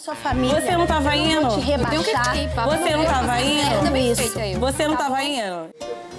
sua família. Você não tava Eu indo? vou te rebaixar. Você não tava indo? isso. Você não tava indo?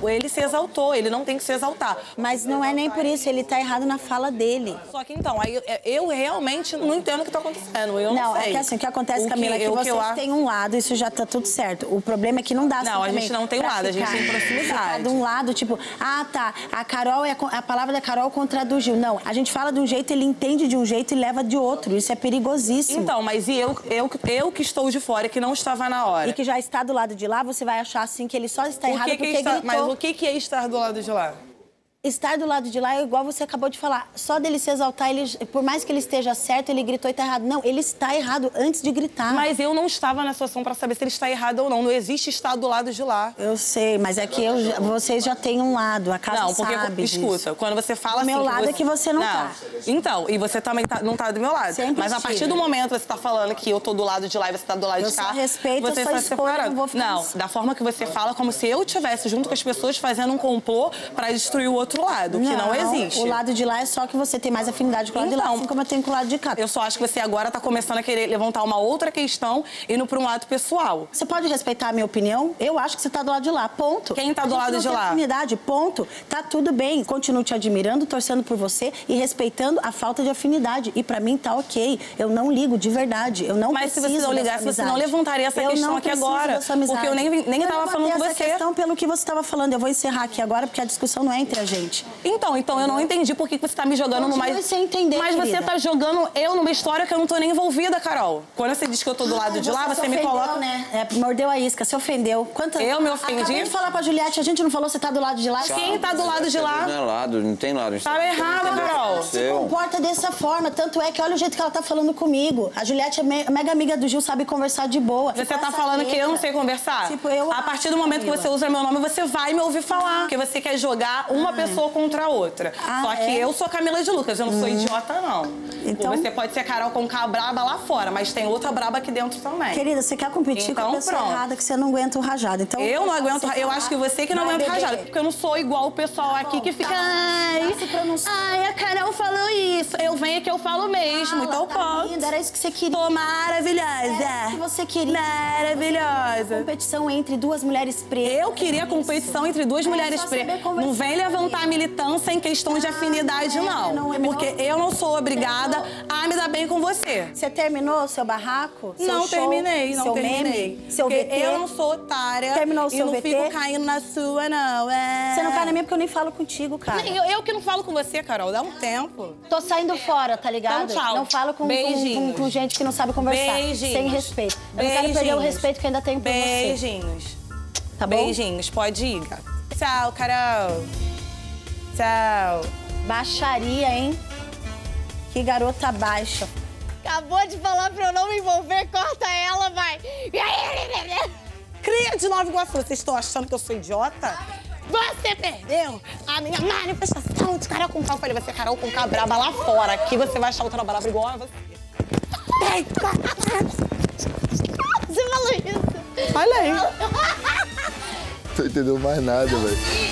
Ele se exaltou, ele não tem que se exaltar. Mas não é nem por isso, ele tá errado na fala dele. Só que então, aí eu, eu realmente não entendo o que tá acontecendo. Eu não, Não, é sei. que assim, o que acontece, O Camila, é que vocês eu acho- têm um lado, isso já tá tudo certo. O problema é que não dá assim Não, a gente não tem pra lado, a gente ficar- tem proximidade. ficar de um lado, tipo, ah, tá, a Carol é a, a palavra da Carol contra a do Gil. Não, a gente fala de um jeito, ele entende de um jeito e leva de outro. Isso é perigosíssimo. Então, mas e eu, eu, eu que estou de fora, que não estava na hora? E que já está do lado de lá, você vai achar assim que ele só está errado que que porque está- gritou. Mas o que, é estar do lado de lá? Estar do lado de lá é igual você acabou de falar. Só dele se exaltar, ele, por mais que ele esteja certo, ele gritou e tá errado. Não, ele está errado antes de gritar. Mas eu não estava na situação para saber se ele está errado ou não. Não existe estar do lado de lá. Eu sei, mas é que eu, vocês já têm um lado, a casa Não, porque, sabe escuta, disso. quando você fala Do meu assim... lado é que você não tá. Então, e você também tá- não tá do meu lado. Sempre Mas a partir do momento que você tá falando que eu tô do lado de lá e você tá do lado Eu de cá... só respeito você sua está escolha, separado. não vou ficar Não, nisso. da forma que você fala, como se eu estivesse junto com as pessoas fazendo um complô para destruir o outro lado, que não existe. O lado de lá é só que você tem mais afinidade com o lado de lá, Então, assim como eu tenho com o lado de cá. Eu só acho que você agora tá começando a querer levantar uma outra questão indo para um lado pessoal. Você pode respeitar a minha opinião? Eu acho que você tá do lado de lá, ponto. Quem tá A do lado não de lá? afinidade, ponto. Tá tudo bem. Continuo te admirando, torcendo por você e respeitando a falta de afinidade. E pra mim tá ok. Eu não ligo, de verdade. Eu não Mas se você não ligasse, você não levantaria essa Eu questão não aqui agora, porque eu nem- nem Eu tava falando com essa você. questão pelo que você estava falando. Eu vou encerrar aqui agora porque a discussão não é entre a gente. Então, então eu não entendi por que você tá me jogando numa. Continue sem entender, Mas você querida. tá jogando eu numa história que eu não tô nem envolvida, Carol. Quando você diz que eu tô do lado de lá, você, se me ofendeu, coloca. né? É, mordeu a isca, se ofendeu. Quantas... Eu me ofendi? Acabei de falar pra Juliette, a gente não falou você tá do lado de lá? Quem tá do lado de lá? Não é lado, não tem lado. Tá errada, Carol. se Seu. comporta dessa forma. Tanto é que olha o jeito que ela tá falando comigo. A Juliette é me- mega amiga do Gil, sabe conversar de boa. Você tá falando que eu não sei conversar? Tipo, eu a partir do momento que você usa meu nome, você vai me ouvir falar. Porque você quer jogar uma pessoa contra a outra. Ah, Só que é? eu sou Camila de Lucas, eu não sou idiota, não. Então- Você pode ser Carol com K braba lá fora, mas tem outra braba aqui dentro também. Querida, você quer competir com Então, a pessoa pronto. errada que você não aguenta o rajado. Então, Eu não aguento, eu acho que você que não aguenta beber. rajada. Porque eu não sou igual o pessoal aqui que fica. tá. Ai, ai, a Carol falou isso. Eu venho que eu falo mesmo, Fala, então tá posso. linda, Era isso que você queria. Tô maravilhosa. Era isso que você queria. Maravilhosa. Competição entre duas mulheres pretas. Eu queria competição entre duas É mulheres pretas. Não vem levantar militância em questão de afinidade, é, não. não, é Porque eu não sou obrigada a me dar bem com você. Você terminou o seu barraco? Seu não show, terminei, não seu terminei. Meme, seu porque VT? eu não sou otária Terminou o e seu não VT? fico caindo na sua, não. É... Você não cai na minha porque eu nem falo contigo, cara. Eu, eu que não falo com você, Carol, dá um tempo. Tô saindo fora, tá ligado? Então, tchau. Não falo com, com, Beijinhos. com- com gente que não sabe conversar. Beijinhos. Sem respeito. Eu não quero perder o Beijinhos. respeito que ainda tenho por você. Beijinhos. Tá bom? Beijinhos, pode ir. gata. Tchau, Carol. Tchau. Baixaria, hein? Que garota baixa. Acabou de falar pra eu não me envolver, corta ela, vai. Cria de Nova Iguaçu. Vocês estão achando que eu sou idiota? Você perdeu a minha manifestação de Carol com K. Eu falei, vai ser Carol com K braba lá fora. Aqui você vai achar outra braba igual a você. Você falou isso. Olha aí. Tô entendendo mais nada, velho.